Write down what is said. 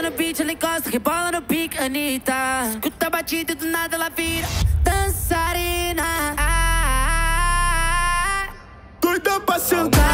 No beat, ela encosta, que bola no pique, Anitta. Escuta a batida e do nada ela vira dançarina. Ah, Doida pra sentar.